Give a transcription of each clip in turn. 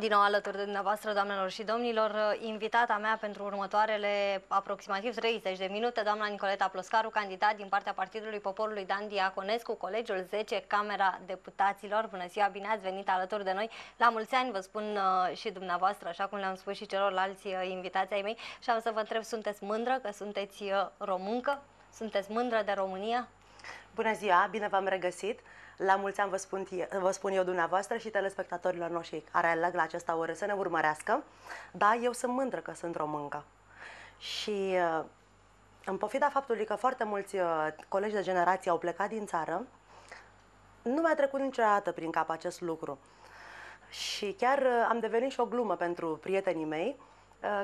Din nou alături de dumneavoastră, doamnelor și domnilor, invitata mea pentru următoarele aproximativ 30 de minute, doamna Nicoleta Ploscaru, candidat din partea Partidului Poporului Dan Diaconescu, colegiul 10, Camera Deputaților. Bună ziua, bine ați venit alături de noi. La mulți ani vă spun uh, și dumneavoastră, așa cum le-am spus și celorlalți uh, invitații ai mei, și am să vă întreb, sunteți mândră că sunteți uh, româncă? Sunteți mândră de România? Bună ziua, bine v-am regăsit! La mulți ani vă spun, vă spun eu dumneavoastră și telespectatorilor noștri care aleg la această oră să ne urmărească. Da, eu sunt mândră că sunt româncă. Și uh, în pofida faptului că foarte mulți uh, colegi de generație au plecat din țară, nu mi-a trecut niciodată prin cap acest lucru. Și chiar uh, am devenit și o glumă pentru prietenii mei, Uh,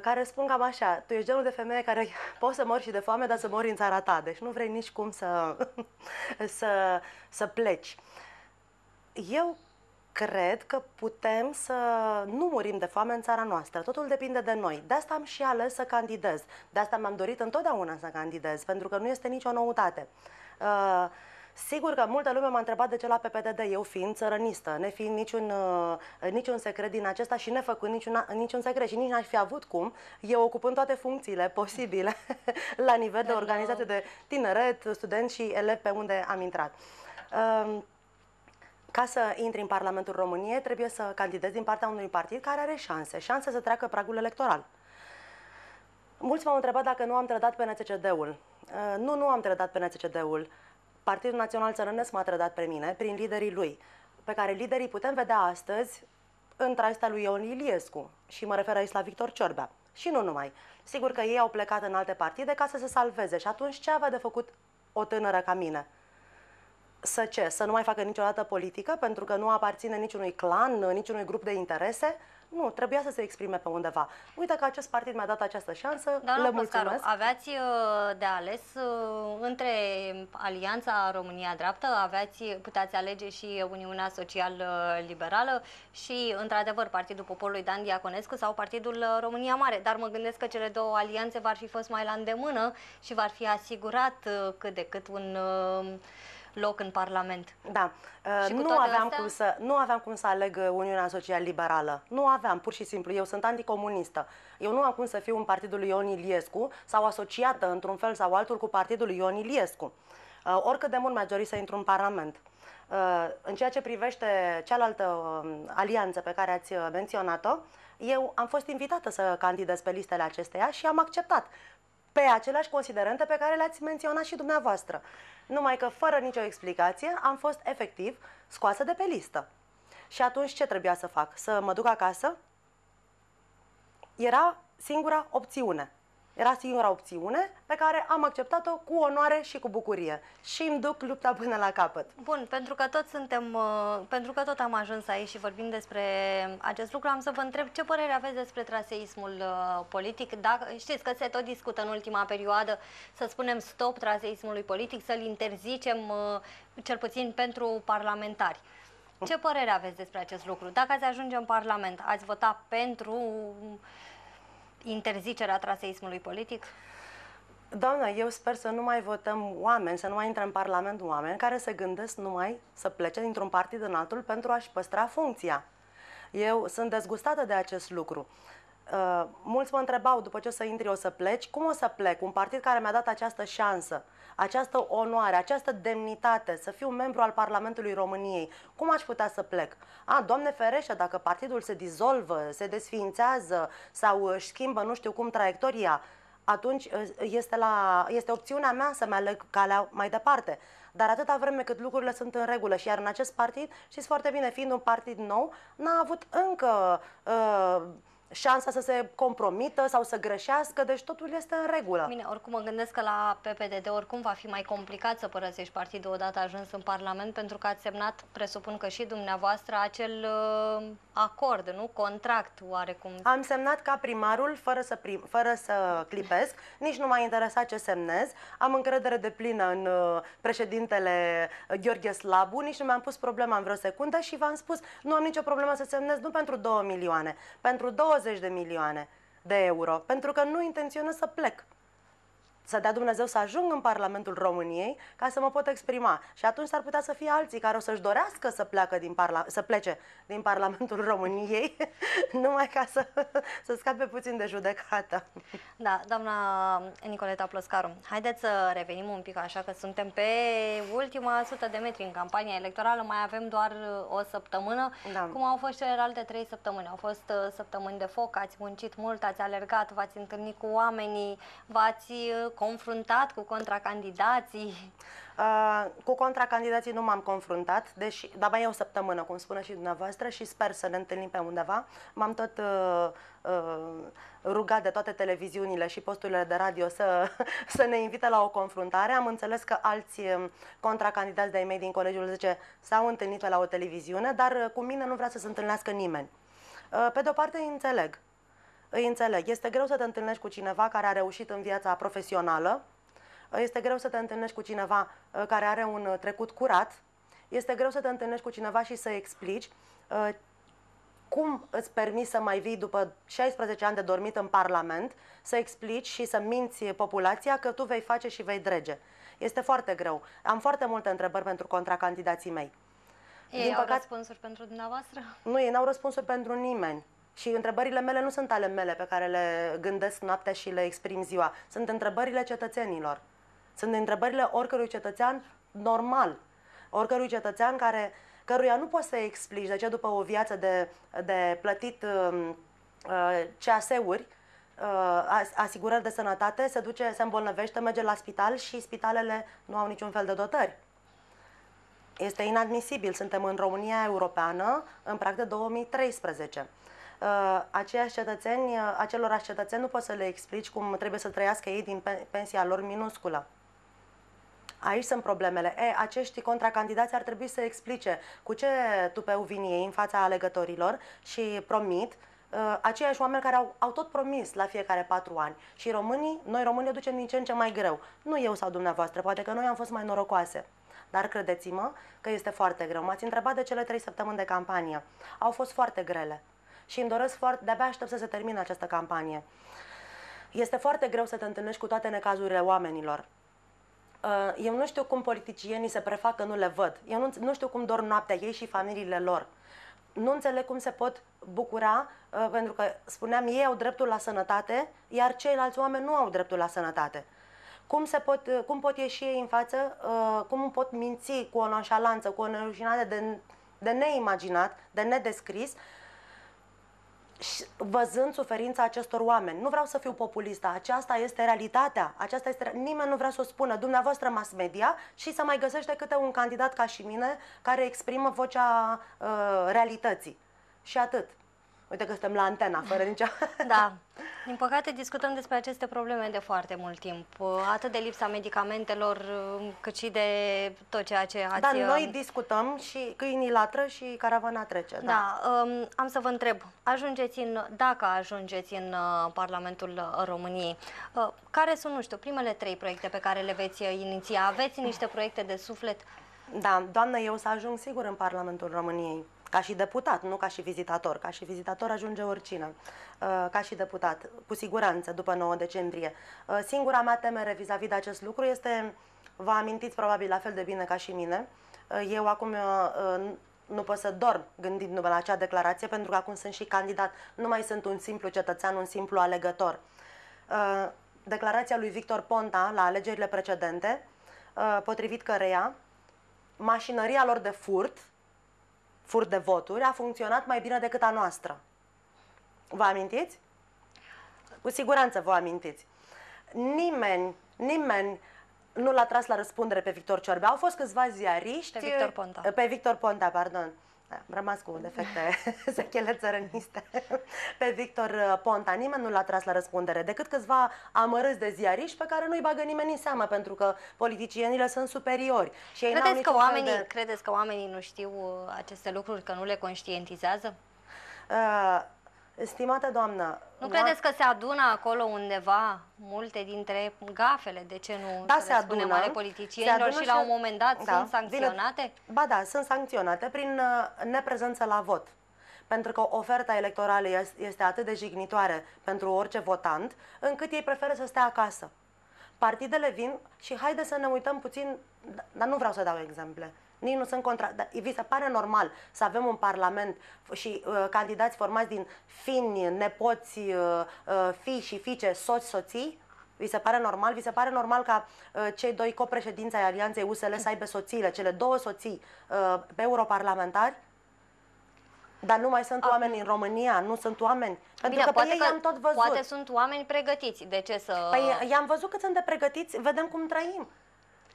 care spun cam așa, tu ești genul de femeie care poți să mori și de foame, dar să mori în țara ta, deci nu vrei nici cum să, să, să pleci. Eu cred că putem să nu murim de foame în țara noastră. Totul depinde de noi. De asta am și ales să candidez. De asta mi-am dorit întotdeauna să candidez, pentru că nu este nicio noutate. Uh, Sigur că multă lume m-a întrebat de ce la PPDD, eu fiind țărănistă, ne fiind niciun, uh, niciun secret din acesta și nefăcând niciun, niciun secret și nici n-aș fi avut cum, eu ocupând toate funcțiile posibile la nivel de organizație de tineret, studenți și elevi pe unde am intrat. Uh, ca să intri în Parlamentul României, trebuie să candidezi din partea unui partid care are șanse, șanse să treacă pragul electoral. Mulți m-au întrebat dacă nu am trădat pe NCCD-ul. Uh, nu, nu am trădat pe NCCD-ul. Partidul Național Țărănesc m-a trădat pe mine prin liderii lui, pe care liderii putem vedea astăzi în traista lui Ion Iliescu și mă refer aici la Victor Ciorbea. Și nu numai. Sigur că ei au plecat în alte partide ca să se salveze și atunci ce avea de făcut o tânără ca mine? Să ce? Să nu mai facă niciodată politică pentru că nu aparține niciunui clan, niciunui grup de interese? Nu, trebuia să se exprime pe undeva. Uite că acest partid mi-a dat această șansă, Doamna le mulțumesc. Pascaru, aveați uh, de ales uh, între Alianța România Dreaptă, aveați, puteți alege și Uniunea Social-Liberală și, într-adevăr, Partidul Poporului Dan Diaconescu sau Partidul România Mare. Dar mă gândesc că cele două alianțe v-ar fi fost mai la îndemână și v-ar fi asigurat uh, cât de cât un loc în Parlament. Da. Uh, nu, aveam astea... cum să, nu aveam cum să aleg uh, Uniunea Social-Liberală. Nu aveam, pur și simplu. Eu sunt anticomunistă. Eu nu am cum să fiu în partidul lui Ion Iliescu sau asociată într-un fel sau altul cu partidul lui Ion Iliescu. Uh, oricât de mult mi-aș dori să intru în Parlament. Uh, în ceea ce privește cealaltă uh, alianță pe care ați uh, menționat-o, eu am fost invitată să candidez pe listele acesteia și am acceptat pe aceleași considerente pe care le-ați menționat și dumneavoastră. Numai că fără nicio explicație am fost efectiv scoasă de pe listă. Și atunci ce trebuia să fac? Să mă duc acasă? Era singura opțiune. Era singura opțiune pe care am acceptat-o cu onoare și cu bucurie. Și îmi duc lupta până la capăt. Bun, pentru că tot suntem, uh, pentru că tot am ajuns aici și vorbim despre acest lucru, am să vă întreb ce părere aveți despre traseismul uh, politic. Dacă, știți că se tot discută în ultima perioadă să spunem stop traseismului politic, să-l interzicem uh, cel puțin pentru parlamentari. Ce părere aveți despre acest lucru? Dacă ați ajunge în Parlament, ați vota pentru interzicerea traseismului politic? Doamna, eu sper să nu mai votăm oameni, să nu mai intre în Parlament oameni care se gândesc numai să plece dintr-un partid în altul pentru a-și păstra funcția. Eu sunt dezgustată de acest lucru. Uh, mulți mă întrebau după ce o să intri o să pleci, cum o să plec? Un partid care mi-a dat această șansă, această onoare, această demnitate, să fiu membru al Parlamentului României, cum aș putea să plec? A, Doamne ferește, dacă partidul se dizolvă, se desființează sau își schimbă nu știu cum traiectoria, atunci uh, este, la, este opțiunea mea să-mi aleg calea mai departe. Dar atâta vreme cât lucrurile sunt în regulă și iar în acest partid, știți foarte bine, fiind un partid nou, n-a avut încă uh, șansa să se compromită sau să greșească, deci totul este în regulă. Bine, oricum mă gândesc că la PPDD oricum va fi mai complicat să părăsești partidul odată ajuns în Parlament, pentru că ați semnat, presupun că și dumneavoastră, acel uh, acord, nu? Contract, oarecum. Am semnat ca primarul, fără să, prim, fără să clipesc, nici nu m-a interesat ce semnez. Am încredere de plină în uh, președintele Gheorghe Slabu, nici nu mi-am pus problema în vreo secundă și v-am spus, nu am nicio problemă să semnez nu pentru 2 milioane, pentru 20 de milioane de euro, pentru că nu intenționez să plec. Să dea Dumnezeu să ajung în Parlamentul României ca să mă pot exprima. Și atunci s-ar putea să fie alții care o să-și dorească să, pleacă din parla- să plece din Parlamentul României, numai ca să, să scape puțin de judecată. Da, doamna Nicoleta Ploscaru, haideți să revenim un pic așa că suntem pe ultima sută de metri în campania electorală, mai avem doar uh, o săptămână. Da. Cum au fost celelalte trei săptămâni? Au fost uh, săptămâni de foc, ați muncit mult, ați alergat, v-ați întâlnit cu oamenii, v-ați uh, confruntat cu contracandidații. Uh, cu contracandidații nu m-am confruntat, deși, dar mai e o săptămână, cum spune și dumneavoastră, și sper să ne întâlnim pe undeva. M-am tot uh, uh, rugat de toate televiziunile și posturile de radio să, să ne invite la o confruntare. Am înțeles că alți um, contracandidați de-ai mei din Colegiul 10 s-au întâlnit pe la o televiziune, dar uh, cu mine nu vrea să se întâlnească nimeni. Uh, pe de-o parte îi înțeleg. Îi înțeleg. Este greu să te întâlnești cu cineva care a reușit în viața profesională, este greu să te întâlnești cu cineva uh, care are un uh, trecut curat, este greu să te întâlnești cu cineva și să explici uh, cum îți permis să mai vii după 16 ani de dormit în Parlament, să explici și să minți populația că tu vei face și vei drege. Este foarte greu. Am foarte multe întrebări pentru contracandidații mei. Ei Din au păcat... răspunsuri pentru dumneavoastră? Nu, ei n-au răspunsuri pentru nimeni. Și întrebările mele nu sunt ale mele pe care le gândesc noaptea și le exprim ziua. Sunt întrebările cetățenilor. Sunt întrebările oricărui cetățean normal, oricărui cetățean care, căruia nu poți să explici de ce după o viață de, de plătit uh, uh, CAS-uri, uh, asigurări de sănătate, se duce, se îmbolnăvește, merge la spital și spitalele nu au niciun fel de dotări. Este inadmisibil. Suntem în România Europeană în prag de 2013. Uh, aceiași cetățeni, uh, acelorași cetățeni nu poți să le explici cum trebuie să trăiască ei din pensia lor minusculă. Aici sunt problemele. E, acești contracandidați ar trebui să explice cu ce tupeu vin ei în fața alegătorilor și promit uh, aceiași oameni care au, au tot promis la fiecare patru ani. Și românii, noi românii o ducem din ce în ce mai greu. Nu eu sau dumneavoastră, poate că noi am fost mai norocoase. Dar credeți-mă că este foarte greu. M-ați întrebat de cele trei săptămâni de campanie. Au fost foarte grele. Și îmi doresc foarte, de-abia aștept să se termine această campanie. Este foarte greu să te întâlnești cu toate necazurile oamenilor. Uh, eu nu știu cum politicienii se prefac că nu le văd. Eu nu, nu știu cum dorm noaptea ei și familiile lor. Nu înțeleg cum se pot bucura, uh, pentru că, spuneam, ei au dreptul la sănătate, iar ceilalți oameni nu au dreptul la sănătate. Cum, se pot, uh, cum pot ieși ei în față, cum pot minți cu o nonșalanță, cu o nerușinare de, de neimaginat, de nedescris, văzând suferința acestor oameni. Nu vreau să fiu populistă, aceasta este realitatea. Aceasta este, nimeni nu vrea să o spună, dumneavoastră mass media, și să mai găsește câte un candidat ca și mine care exprimă vocea uh, realității. Și atât. Uite că suntem la antena, fără nicio... Da. Din păcate discutăm despre aceste probleme de foarte mult timp. Atât de lipsa medicamentelor, cât și de tot ceea ce ați... Da, noi um, discutăm și câinii latră și caravana trece. Da, da um, am să vă întreb, ajungeți în, dacă ajungeți în uh, Parlamentul României, uh, care sunt, nu știu, primele trei proiecte pe care le veți iniția? Aveți niște proiecte de suflet? Da, doamnă, eu să ajung sigur în Parlamentul României ca și deputat, nu ca și vizitator. Ca și vizitator ajunge oricine, uh, ca și deputat, cu siguranță, după 9 decembrie. Uh, singura mea temere vis-a-vis -vis de acest lucru este, vă amintiți probabil la fel de bine ca și mine, uh, eu acum nu pot să dorm gândindu-mă la acea declarație, pentru că acum sunt și candidat, nu mai sunt un simplu cetățean, un simplu alegător. Declarația lui Victor Ponta la alegerile precedente, potrivit căreia mașinăria lor de furt furt de voturi a funcționat mai bine decât a noastră. Vă amintiți? Cu siguranță vă amintiți. Nimeni, nimeni nu l-a tras la răspundere pe Victor Ciorbea. Au fost câțiva ziariști... Pe Victor Ponta. Pe Victor Ponta, pardon. Da, am rămas cu defecte sechele țărăniste. Pe Victor uh, Ponta nimeni nu l-a tras la răspundere, decât câțiva amărâți de ziariști pe care nu-i bagă nimeni în seamă, pentru că politicienile sunt superiori. Și ei credeți, că oamenii, de... credeți că oamenii nu știu uh, aceste lucruri, că nu le conștientizează? Uh, Stimată doamnă... Nu credeți că se adună acolo undeva multe dintre gafele, de ce nu da, se adună, spune mare politicienilor și, și la un moment dat da, sunt sancționate? Vine, ba da, sunt sancționate prin uh, neprezență la vot. Pentru că oferta electorală este atât de jignitoare pentru orice votant, încât ei preferă să stea acasă. partidele vin și haide să ne uităm puțin, dar nu vreau să dau exemple. Nici nu sunt contra... Dar vi se pare normal să avem un parlament și uh, candidați formați din fini, nepoți, uh, uh, fii și fiice, soți, soții? Vi se pare normal? Vi se pare normal ca uh, cei doi copreședinți ai Alianței USL să aibă soțiile, cele două soții uh, europarlamentari? Dar nu mai sunt Acum- oameni în România, nu sunt oameni. Pentru Bine, că pe poate, ei că, i-am tot văzut. poate sunt oameni pregătiți. De ce să... Păi i-am văzut cât sunt de pregătiți, vedem cum trăim.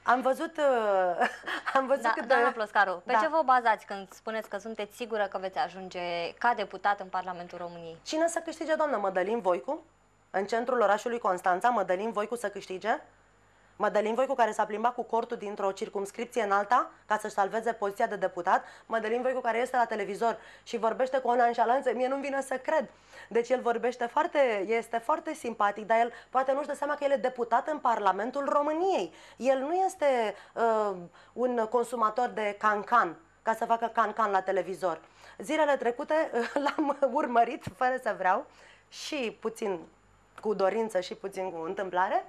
Am văzut, uh, am văzut Da, cât doamna de... Ploscaru, pe Da. ce vă bazați când spuneți că sunteți sigură că veți ajunge ca deputat în Parlamentul României? Cine să câștige, doamnă? Mădălin Voicu? În centrul orașului Constanța, Mădălin Voicu să câștige? Mădălin Voicu care s-a plimbat cu cortul dintr-o circumscripție în alta ca să-și salveze poziția de deputat, Mădălin Voicu care este la televizor și vorbește cu o nonșalanță, mie nu-mi vine să cred. Deci el vorbește foarte, este foarte simpatic, dar el poate nu-și dă seama că el e deputat în Parlamentul României. El nu este uh, un consumator de cancan ca să facă cancan la televizor. Zilele trecute l-am urmărit fără să vreau și puțin cu dorință și puțin cu întâmplare.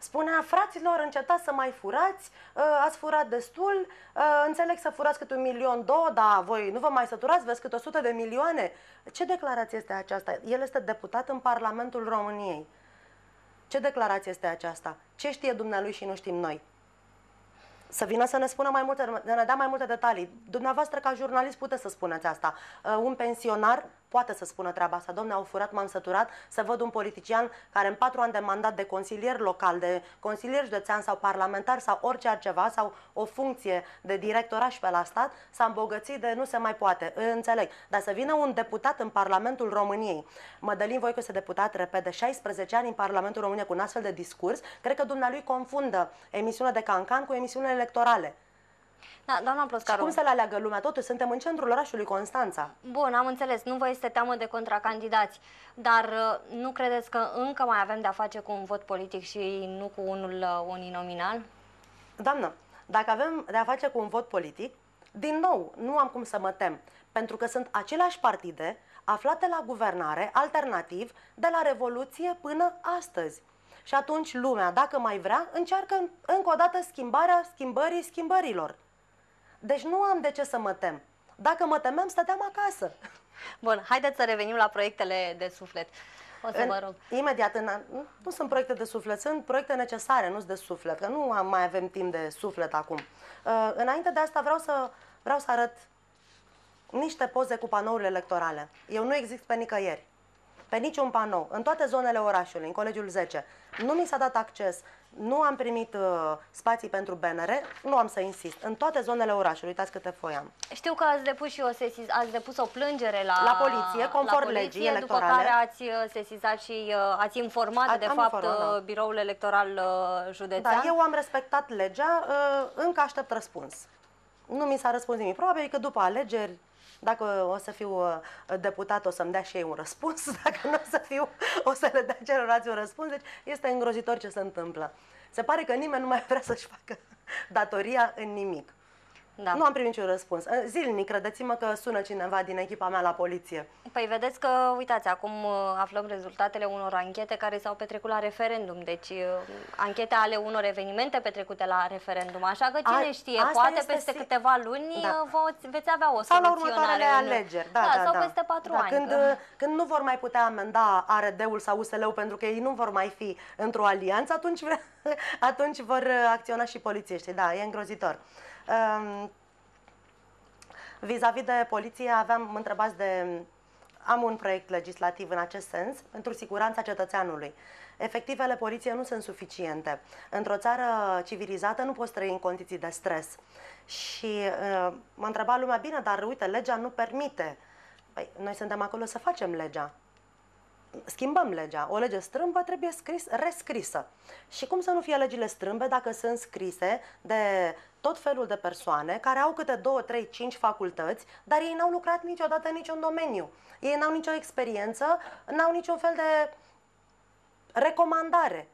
Uh, Spunea, fraților, încetați să mai furați, uh, ați furat destul, uh, înțeleg să furați câte un milion, două, dar voi nu vă mai săturați, vezi câte o sută de milioane. Ce declarație este aceasta? El este deputat în Parlamentul României. Ce declarație este aceasta? Ce știe dumnealui și nu știm noi? Să vină să ne spună mai multe, să ne dea mai multe detalii. Dumneavoastră, ca jurnalist, puteți să spuneți asta. Uh, Un pensionar poate să spună treaba asta. Domne, au furat, m-am săturat să văd un politician care în patru ani de mandat de consilier local, de consilier județean sau parlamentar sau orice altceva sau o funcție de directoraș pe la stat s-a îmbogățit de nu se mai poate. Înțeleg. Dar să vină un deputat în Parlamentul României. Mădălin Voicu este deputat, repet, de 16 ani în Parlamentul României cu un astfel de discurs. Cred că dumnealui confundă emisiunea de cancan cu emisiunile electorale. Da, doamna Și Ploscaru, cum să le aleagă lumea? Totuși, suntem în centrul orașului Constanța. bun, am înțeles, nu vă este teamă de contracandidați, dar uh, nu credeți că încă mai avem de-a face cu un vot politic și nu cu unul uh, uninominal? Doamnă, dacă avem de a face cu un vot politic, din nou, nu am cum să mă tem, pentru că sunt aceleași partide aflate la guvernare, alternativ, de la Revoluție până astăzi. Și atunci lumea, dacă mai vrea, încearcă încă o dată schimbarea schimbării schimbărilor. Deci nu am de ce să mă tem. Dacă mă temem, stăteam acasă. Bun, haideți să revenim la proiectele de suflet. O să În, vă rog. imediat, în, nu, nu sunt proiecte de suflet, sunt proiecte necesare, nu sunt de suflet, că nu am, mai avem timp de suflet acum. Uh, înainte de asta vreau să, vreau să arăt niște poze cu panourile electorale. Eu nu exist pe nicăieri, pe niciun panou, în toate zonele orașului, în Colegiul 10. Nu mi s-a dat acces, nu am primit uh, spații pentru bannere, nu am să insist. În toate zonele orașului, uitați câte foi am. Știu că ați depus și o sesiz, ați depus o plângere la, La poliție, conform la legii poliție, după electorale. care ați uh, sesizat și uh, ați informat A- de am fapt informat, da. uh, biroul electoral uh, județean. Da, eu am respectat legea, uh, încă aștept răspuns. Nu mi s-a răspuns nimic. Probabil că după alegeri, dacă o să fiu uh, deputat, o să-mi dea și ei un răspuns. Dacă nu o să fiu, o să le dea celorlalți un răspuns. Deci este îngrozitor ce se întâmplă. Se pare că nimeni nu mai vrea să-și facă datoria în nimic. Da. Nu am primit niciun răspuns. Uh, Zilnic, credeți-mă că sună cineva din echipa mea la poliție. Păi vedeți că, uitați, acum uh, aflăm rezultatele unor anchete care s-au petrecut la referendum, deci uh, anchete ale unor evenimente petrecute la referendum, așa că cine A- știe, asta poate este peste si- câteva luni Da. uh, vă, veți avea o Sau la soluționare următoarele în- alegeri. Da, da, da, sau da. peste patru da, ani. Când, că- când nu vor mai putea amenda ARD-ul sau USL-ul pentru că ei nu vor mai fi într-o alianță, atunci, atunci vor acționa și polițiștii. Da, e îngrozitor. Um, Vis-a-vis de poliție, aveam, mă întrebați de... Am un proiect legislativ în acest sens pentru siguranța cetățeanului. Efectivele poliției nu sunt suficiente. Într-o țară civilizată nu poți trăi în condiții de stres. Și uh, mă întreba lumea, bine, dar uite, legea nu permite. Păi, noi suntem acolo să facem legea schimbăm legea. O lege strâmbă trebuie scris, rescrisă. Și cum să nu fie legile strâmbe dacă sunt scrise de tot felul de persoane care au câte 2, 3, 5 facultăți, dar ei n-au lucrat niciodată în niciun domeniu. Ei n-au nicio experiență, n-au niciun fel de recomandare.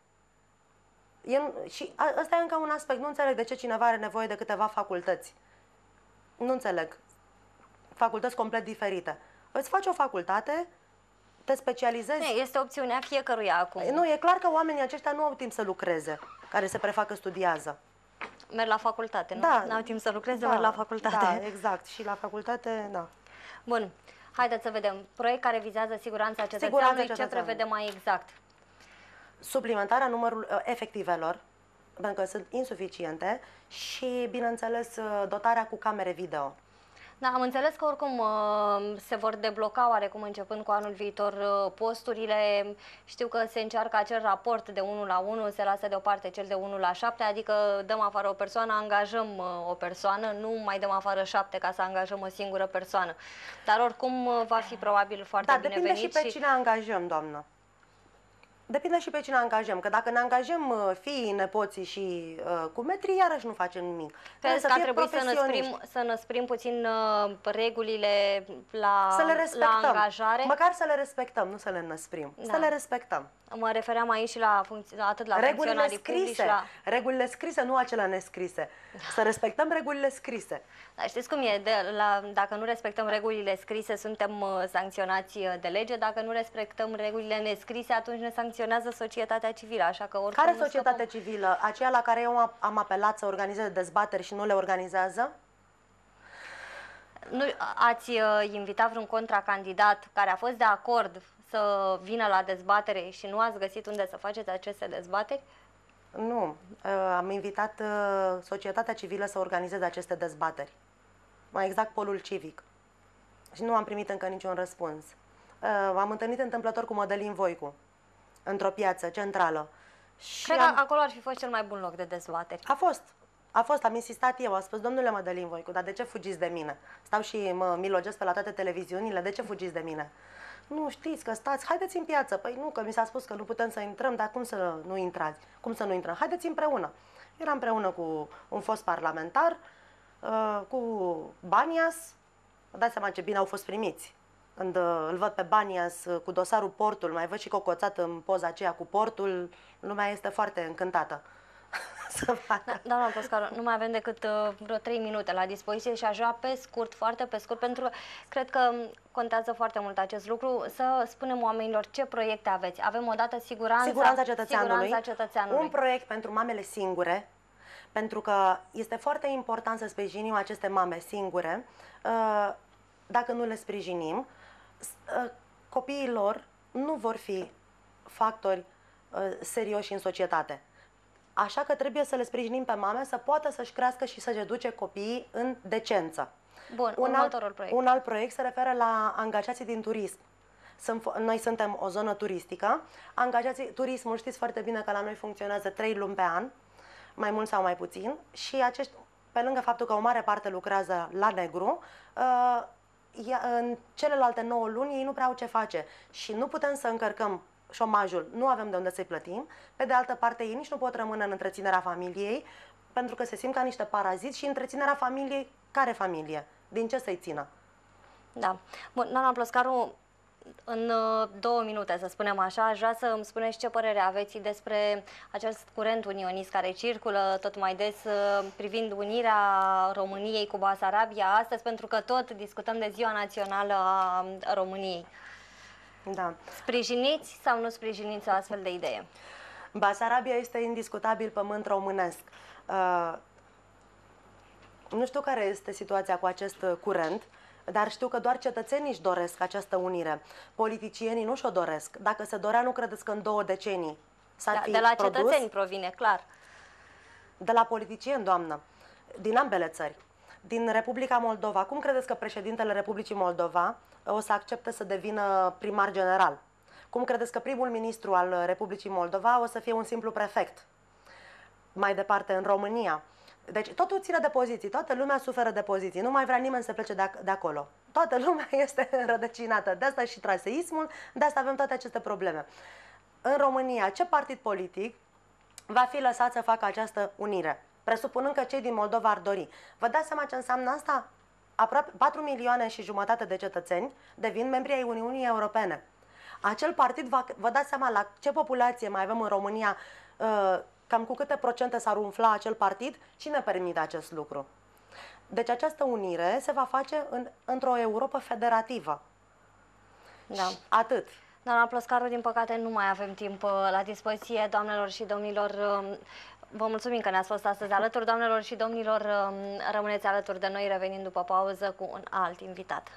Eu, și a- ăsta e încă un aspect. Nu înțeleg de ce cineva are nevoie de câteva facultăți. Nu înțeleg. Facultăți complet diferite. Îți faci o facultate, te specializezi. Este opțiunea fiecăruia acum. Nu, e clar că oamenii aceștia nu au timp să lucreze, care se prefacă studiază. Merg la facultate, nu? Da. N-au timp să lucreze, Da, merg la facultate. Da, exact. Și la facultate, da. Bun. Haideți să vedem. Proiect care vizează siguranța cetățeanului. Siguranța Ce cetățeanului. prevede mai exact? Suplimentarea numărul uh, efectivelor, pentru că sunt insuficiente, și, bineînțeles, uh, dotarea cu camere video. Da, am înțeles că oricum uh, se vor debloca oarecum începând cu anul viitor uh, posturile. Știu că se încearcă acel raport de 1 la 1, se lasă deoparte cel de 1 la 7, adică dăm afară o persoană, angajăm uh, o persoană, nu mai dăm afară 7 ca să angajăm o singură persoană. Dar oricum uh, va fi probabil foarte Da, depinde binevenit și pe cine angajăm, doamnă. Depinde și pe cine angajăm, că dacă ne angajăm uh, fiii, nepoții și uh, cu metri, iarăși nu facem nimic. Trebuie Cred că ar fie trebui să profesioniști. năsprim, să năsprim puțin uh, regulile la, să le la respectăm. angajare. Măcar să le respectăm, nu să le năsprim. Da. Să le respectăm. Mă refeream aici și la funcț- atât la regulile funcționarii publici, scrise, la... regulile scrise, nu acelea nescrise. Să respectăm regulile scrise. Dar știți cum e? De, la, dacă nu respectăm regulile scrise, suntem uh, sancționați uh, de lege. Dacă nu respectăm regulile nescrise, atunci ne sancționează societatea civilă. Așa că oricum Care nu societate scăpăm. civilă? Aceea la care eu am- am apelat să organizeze dezbateri și nu le organizează? Nu, ați uh, invitat vreun contracandidat care a fost de acord să vină la dezbatere și nu ați găsit unde să faceți aceste dezbateri? Nu. Uh, Am invitat uh, societatea civilă să organizeze aceste dezbateri. Mai exact polul civic. Și nu am primit încă niciun răspuns. Uh, M-am întâlnit întâmplător cu Mădălin Voicu, într-o piață centrală. Și Cred am... că acolo ar fi fost cel mai bun loc de dezbateri. A fost. A fost, am insistat eu, a spus, domnule Mădălin Voicu, dar de ce fugiți de mine? Stau și mă milogesc pe la toate televiziunile, de ce fugiți de mine? Nu știți că stați, haideți în piață. Păi nu, că mi s-a spus că nu putem să intrăm, dar cum să nu intrați? Cum să nu intrăm? Haideți împreună. Era împreună cu un fost parlamentar, uh, cu Banias. Vă dați seama ce bine au fost primiți. Când uh, îl văd pe Banias uh, cu dosarul portul, mai văd și cocoțat în poza aceea cu portul, lumea este foarte încântată. să facă. Doamna Poscaru, nu mai avem decât uh, vreo 3 minute la dispoziție și aș vrea pe scurt, foarte pe scurt, pentru că cred că contează foarte mult acest lucru, să spunem oamenilor ce proiecte aveți. Avem odată siguranța, Siguranța cetățeanului, siguranța cetățeanului. un proiect pentru mamele singure, pentru că este foarte important să sprijinim aceste mame singure. Uh, Dacă nu le sprijinim, s- uh, copiii lor nu vor fi factori uh, serioși în societate. Așa că trebuie să le sprijinim pe mame să poată să-și crească și să-și educe copiii în decență. Bun, Un alt, următorul proiect. un alt proiect se referă la angajații din turism. Sunt, fo- noi suntem o zonă turistică. Angajații, turismul, știți foarte bine că la noi funcționează trei luni pe an, mai mult sau mai puțin, și acești, pe lângă faptul că o mare parte lucrează la negru, uh, ia- în celelalte 9 luni ei nu prea au ce face și nu putem să încărcăm șomajul, nu avem de unde să-i plătim. Pe de altă parte, ei nici nu pot rămâne în întreținerea familiei, pentru că se simt ca niște paraziți și întreținerea familiei, care familie? Din ce să-i țină? Da. Bun, doamna Ploscaru, în uh, două minute, să spunem așa, aș vrea să îmi spuneți ce părere aveți despre acest curent unionist care circulă tot mai des uh, privind unirea României cu Basarabia astăzi, pentru că tot discutăm de Ziua Națională a României. Da. Sprijiniți sau nu sprijiniți o astfel de idee? Basarabia este indiscutabil pământ românesc. Uh, nu știu care este situația cu acest uh, curent, dar știu că doar cetățenii își doresc această unire. Politicienii nu și-o doresc. Dacă se dorea, nu credeți că în două decenii s-ar Da, fi de la produs? cetățeni provine, clar. De la politicieni, doamnă, din ambele țări. Din Republica Moldova, cum credeți că președintele Republicii Moldova o să accepte să devină primar general? Cum credeți că primul ministru al Republicii Moldova o să fie un simplu prefect? Mai departe, în România. Deci totul ține de poziții, toată lumea suferă de poziții, nu mai vrea nimeni să plece de, ac- de acolo. Toată lumea este înrădăcinată, de asta și traseismul, de asta avem toate aceste probleme. În România, ce partid politic va fi lăsat să facă această unire, presupunând că cei din Moldova ar dori. Vă dați seama ce înseamnă asta? Aproape 4 milioane și jumătate de cetățeni devin membri ai Uniunii Europene. Acel partid, va, vă dați seama la ce populație mai avem în România, uh, cam cu câte procente s-ar umfla acel partid? Cine permite acest lucru? Deci această unire se va face în, într-o Europa federativă. Da. Atât. Doamna Ploscaru, din păcate nu mai avem timp uh, la dispoziție, doamnelor și domnilor. um, Vă mulțumim că ne-ați fost astăzi alături, doamnelor și domnilor. um, Rămâneți alături de noi, revenind după pauză cu un alt invitat.